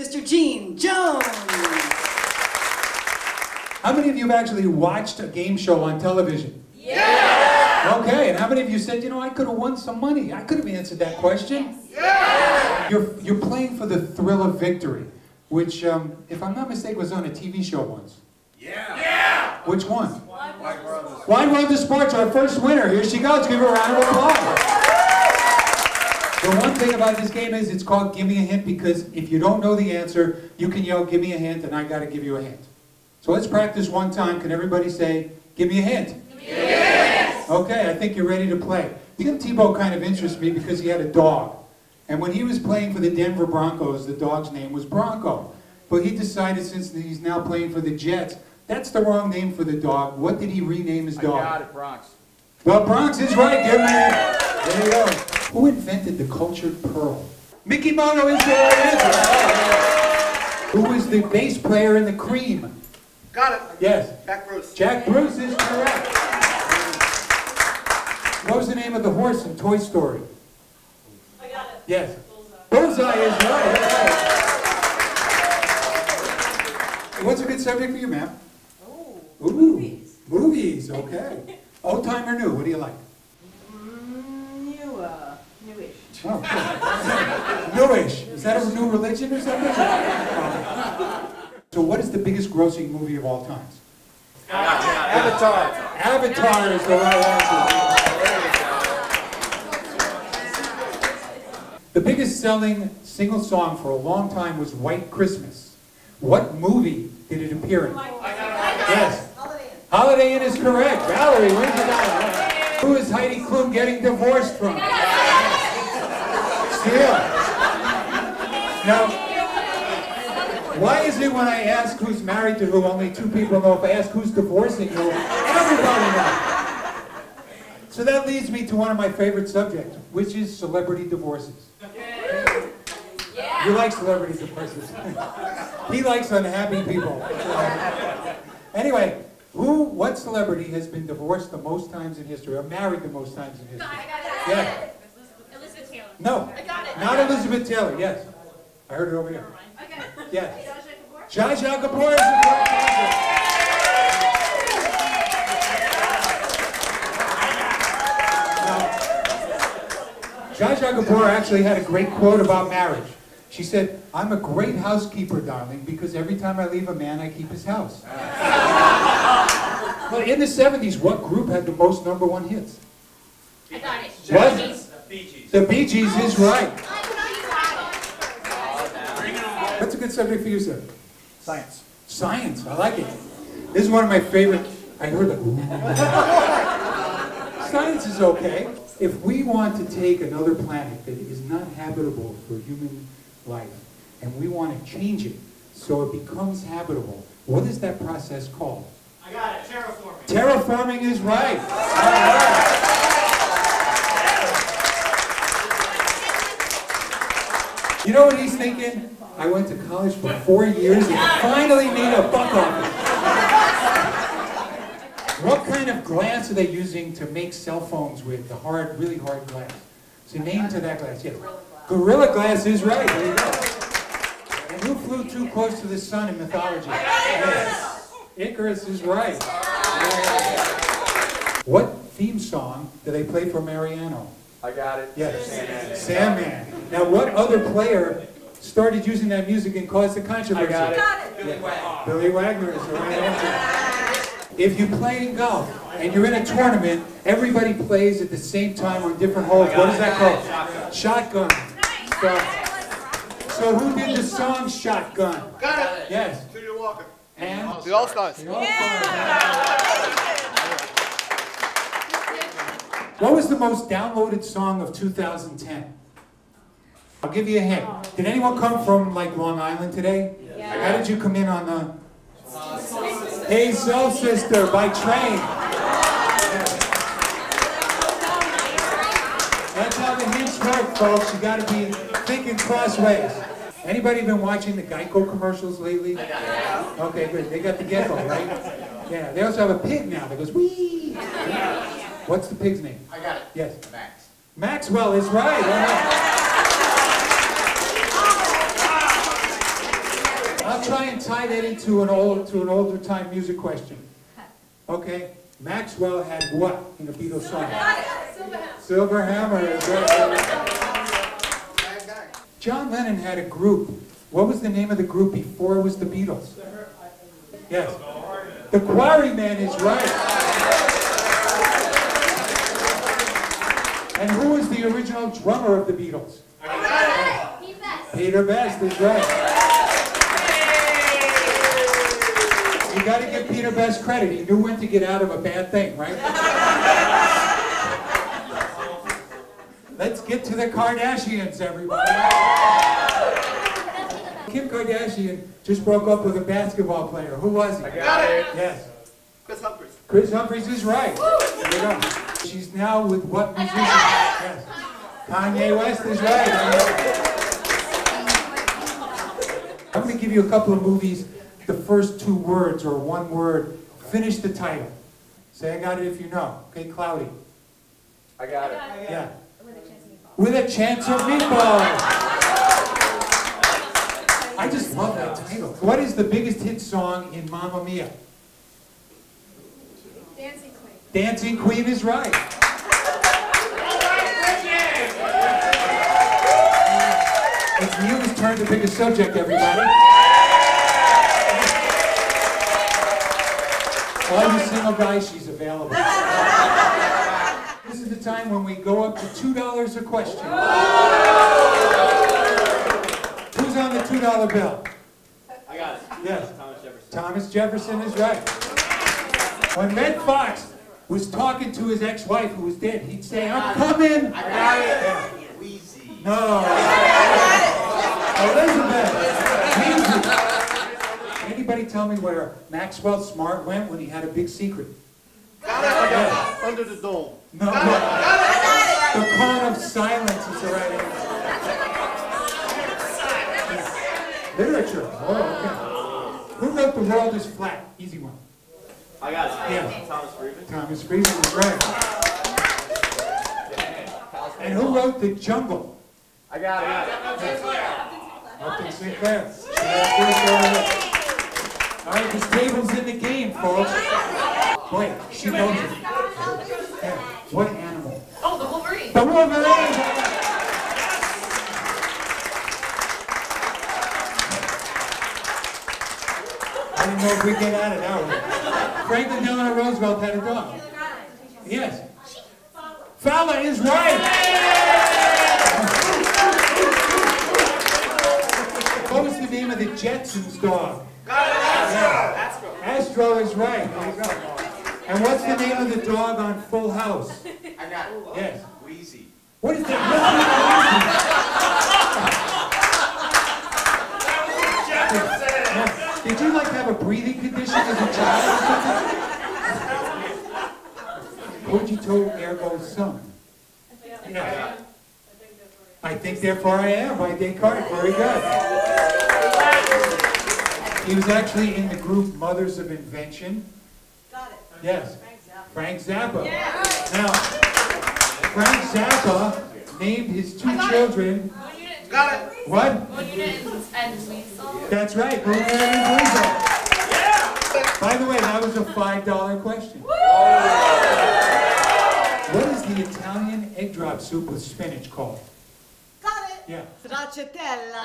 Mr. Gene Jones. How many of you have actually watched a game show on television? Yeah! Okay, and how many of you said, you know, I could have won some money? I could have answered that question. Yeah! You're, you're playing for the thrill of victory, which, um, if I'm not mistaken, was on a TV show once. Yeah! Yeah! Which one? Wide World Wide World of Sports, our first winner. Here she goes. Give her a round of applause. The one thing about this game is it's called Give Me a Hint because if you don't know the answer, you can yell, Give me a hint, and I got to give you a hint. So let's practice one time. Can everybody say, give me a hint? Yes. Okay, I think you're ready to play. Tim Tebow kind of interests me because he had a dog. And when he was playing for the Denver Broncos, the dog's name was Bronco. But he decided since he's now playing for the Jets, that's the wrong name for the dog. What did he rename his dog? I got it, Bronx. Well, Bronx is right. Give me There you go. Who invented the cultured pearl? Mikimoto is the answer. Who is the bass player in the Cream? Got it. Yes. Jack Bruce. Jack Bruce is correct. What was the name of the horse in Toy Story? I got it. Yes. Bullseye. Bullseye is right. right. What's a good subject for you, ma'am? Oh, Ooh, movies. Movies, okay. Old time or new? What do you like? Mm, new, uh, newish. Oh, cool. Newish. Is that a new religion or something? So what is the biggest grossing movie of all times? Avatar. Avatar is the right answer. The biggest selling single song for a long time was White Christmas. What movie did it appear in? Yes. Holiday Inn is correct. Valerie, where's the guy? Who is Heidi Klum getting divorced from? Steele. Now, why is it when I ask who's married to who, only two people know? If I ask who's divorcing who, everybody knows. So that leads me to one of my favorite subjects, which is celebrity divorces. You like celebrity divorces. he likes unhappy people. anyway, who, what celebrity has been divorced the most times in history, or married the most times in history? I got it. Yeah. No, I got it. not Elizabeth Taylor, yes. I heard it over here. Okay. Yes. Zsa Zsa Gabor? Is the correct answer. Now, Zsa Zsa Gabor actually had a great quote about marriage. She said, I'm a great housekeeper, darling, because every time I leave a man, I keep his house. But in the 70s, what group had the most number one hits? I got it. What? Bee Gees. The Bee Gees is right. I What's a good subject for you, sir? Science. Science, I like it. This is one of my favorite. I heard the. Science is okay. If we want to take another planet that is not habitable for human life, and we want to change it so it becomes habitable, what is that process called? I got it. Terraforming. Terraforming is right. All right. You know what he's thinking? I went to college for four years and finally made a buck off it. What kind of glass are they using to make cell phones with? The hard, really hard glass. A name to that glass, yes. Gorilla Glass is right. There you go. And who flew too close to the sun in mythology? Yes. Icarus is right. What theme song do they play for Mariano? I got it. Yes. Sandman. Sandman. Now, what other player started using that music and caused the controversy? I got it. Billy Wagner. Billy Wagner is the right answer. If you play in golf and you're in a tournament, everybody plays at the same time on different holes. What is that called? Shotgun. So, so who did the song Shotgun? Got it. Yes. Peter Walker. And? The All Stars. The All-Stars. What was the most downloaded song of 2010? I'll give you a hint. Did anyone come from like Long Island today? How did you come in on the? Hey Soul Sister by train. That's how the hints work, folks. You gotta be thinking crossways. Anybody been watching the Geico commercials lately? Okay, good. They got the gecko, right? Yeah. They also have a pig now that goes wee. What's the pig's name? I got it. Yes. Max. Maxwell is right. All right. I'll try and tie that into an old, to an older time music question. Okay, Maxwell had what in a Beatles song? Silver Hammer is right. John Lennon had a group. What was the name of the group before it was the Beatles? Yes. The Quarrymen is right. And who was the original drummer of the Beatles? Peter Best is right. You gotta give Peter Best credit. He knew when to get out of a bad thing, right? Let's get to the Kardashians, everybody. Kim Kardashian just broke up with a basketball player. Who was he? I got it. Yes. Kris Humphries. Kris Humphries is right. There you go. She's now with what musician? Yes. Kanye West is right. I'm going to give you a couple of movies. The first two words or one word. Finish the title. Say I got it if you know. Okay, Cloudy. I got it. Yeah. With a chance of meatballs. I just love that title. What is the biggest hit song in Mamma Mia? Dancing Queen. Dancing Queen is right. It's Neil's turn to pick a subject, everybody. All you single guys, she's available. This is the time when we go up to $2 a question. Who's on the $2 bill? I got it. Yes. Thomas Jefferson. Thomas Jefferson is right. When Redd Foxx was talking to his ex-wife who was dead, he'd say, I'm coming. I got it. Wheezy. No. Elizabeth. Oh, Easy. Anybody tell me where Maxwell Smart went when he had a big secret? Yes. Under the dome. No. The cone of silence is the right answer. Literature. Oh, okay. Who wrote The World is Flat? Easy one. I got it. Yeah. Thomas Friedman. Thomas Friedman is right. And who wrote The Jungle? I got it. Upton Sinclair. Yeah, All right, this table's in the game, folks. Boy, she knows it. Yeah. What animal? Oh, the Wolverine. The Wolverine! I didn't know if we'd get out of that one. Franklin Delano Roosevelt had a dog. Yes. Fala is right. What was the name of the Jetsons dog? Astro. Astro is right. There you go. And what's the name of the dog on Full House? I got it. Yes. Wheezy. What is that? Did you like have a breathing condition as a child or something? Cogito ergo sum. Yeah. I think therefore I am by Descartes. Very good. He was actually in the group Mothers of Invention. Got it. Yes. Frank Zappa. Frank Zappa. Now, Frank Zappa named his two children, Moon Unit. Got it. what? One and, and. That's right, Blue Man and Weasel. By the way, that was a $5 question. What is the Italian egg drop soup with spinach called? Got it. Yeah. Stracciatella.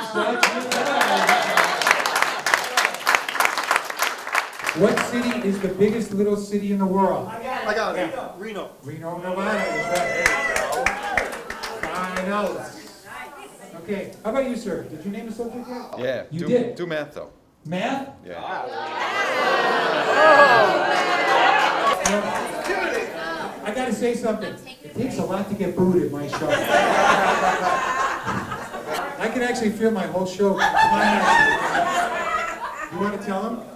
What city is the biggest little city in the world? I got it. Yeah. Reno. Reno, Nevada is right. Five dollars. Okay, how about you, sir? Did you name a subject yet? Yeah. You do, did. Do math though. Math? Yeah. I gotta say something. It takes a lot to get booed at my show. I can actually feel my whole show. You wanna tell them?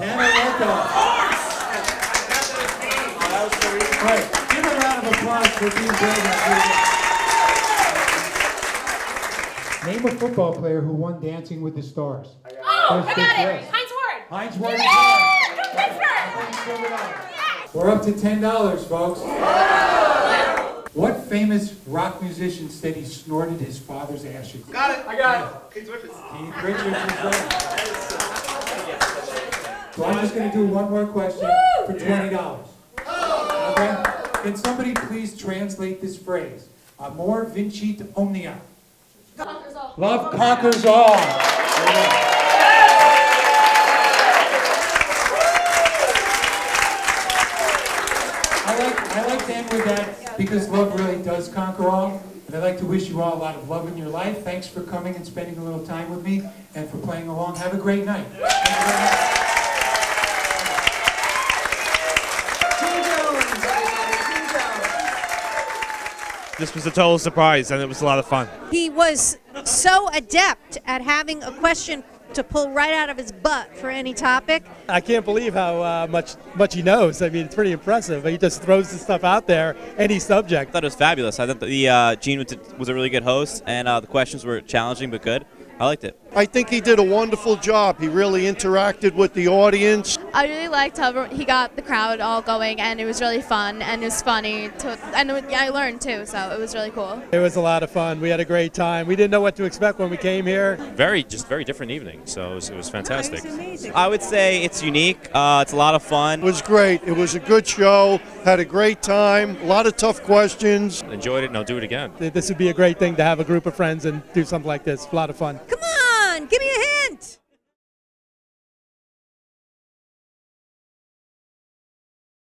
Canaletto. Canaletto. Right, give a round of applause for being brave and Name a football player who won Dancing with the Stars. Oh, I got it. Hines Ward. Hines Ward. Yay! Go Pittsburgh! We're up to ten dollars, folks. What famous rock musician said he snorted his father's ashes? Got it. I got it. Keith Richards. Keith Richards is right. So I'm just gonna do one more question for twenty dollars. Okay? Can somebody please translate this phrase? Amor vincit omnia. Conquers all. Love conquers all. I like, I like to end with that because love really does conquer all. And I'd like to wish you all a lot of love in your life. Thanks for coming and spending a little time with me and for playing along. Have a great night. This was a total surprise, and it was a lot of fun. He was so adept at having a question to pull right out of his butt for any topic. I can't believe how uh, much much he knows. I mean, it's pretty impressive. He just throws the stuff out there, any subject. I thought it was fabulous. I thought the uh, Gene was a- was a really good host, and uh, the questions were challenging but good. I liked it. I think he did a wonderful job. He really interacted with the audience. I really liked how he got the crowd all going, and it was really fun and it was funny. To, and it- yeah, I learned too, so it was really cool. It was a lot of fun. We had a great time. We didn't know what to expect when we came here. Very, just very different evening. So it was, it was fantastic. I would say it's unique. Uh, it's a lot of It fun. was great. It was a good show. Had a great time. A lot of tough questions. Enjoyed it, and I'll do it again. This would be a great thing to have a group of friends and do something like this. A lot of fun. Give me a hand.